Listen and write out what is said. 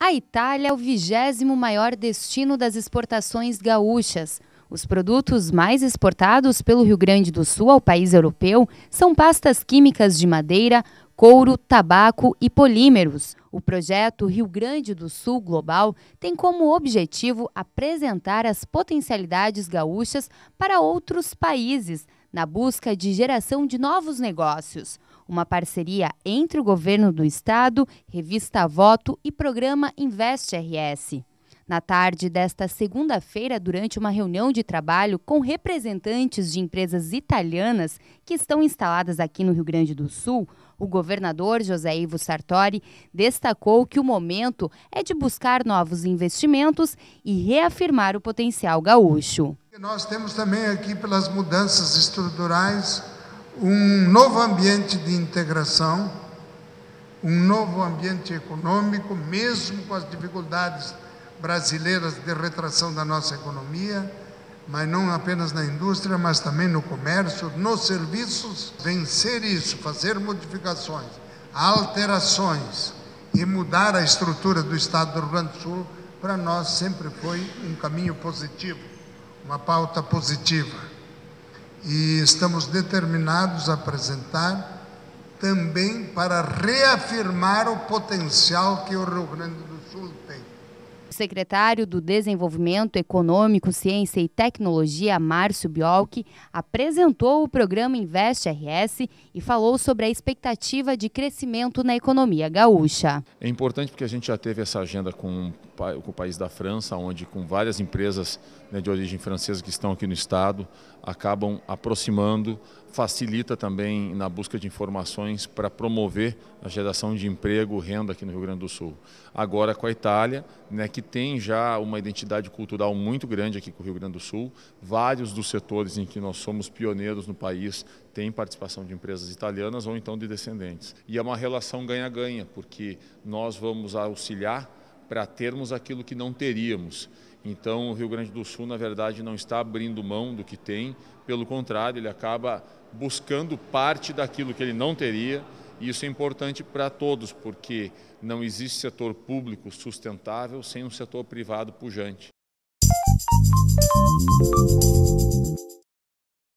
A Itália é o vigésimo maior destino das exportações gaúchas. Os produtos mais exportados pelo Rio Grande do Sul ao país europeu são pastas químicas de madeira, couro, tabaco e polímeros. O projeto Rio Grande do Sul Global tem como objetivo apresentar as potencialidades gaúchas para outros países, na busca de geração de novos negócios. Uma parceria entre o governo do estado, Revista Voto e programa Invest RS. Na tarde desta segunda-feira, durante uma reunião de trabalho com representantes de empresas italianas que estão instaladas aqui no Rio Grande do Sul, o governador José Ivo Sartori destacou que o momento é de buscar novos investimentos e reafirmar o potencial gaúcho. Nós temos também aqui, pelas mudanças estruturais, um novo ambiente de integração, um novo ambiente econômico, mesmo com as dificuldades brasileiras de retração da nossa economia, mas não apenas na indústria, mas também no comércio, nos serviços. Vencer isso, fazer modificações, alterações e mudar a estrutura do Estado do Rio Grande do Sul, para nós sempre foi um caminho positivo, uma pauta positiva. E estamos determinados a apresentar também para reafirmar o potencial que o Rio Grande do Sul tem secretário do Desenvolvimento Econômico, Ciência e Tecnologia, Márcio Biolchi, apresentou o programa Invest RS e falou sobre a expectativa de crescimento na economia gaúcha. É importante porque a gente já teve essa agenda com, com o país da França, onde com várias empresas né, de origem francesa que estão aqui no estado acabam aproximando, facilita também na busca de informações para promover a geração de emprego, renda aqui no Rio Grande do Sul. Agora com a Itália, né, que tem já uma identidade cultural muito grande aqui com o Rio Grande do Sul, vários dos setores em que nós somos pioneiros no país têm participação de empresas italianas ou então de descendentes. E é uma relação ganha-ganha, porque nós vamos auxiliar para termos aquilo que não teríamos. Então, o Rio Grande do Sul, na verdade, não está abrindo mão do que tem, pelo contrário, ele acaba buscando parte daquilo que ele não teria, e isso é importante para todos, porque não existe setor público sustentável sem um setor privado pujante.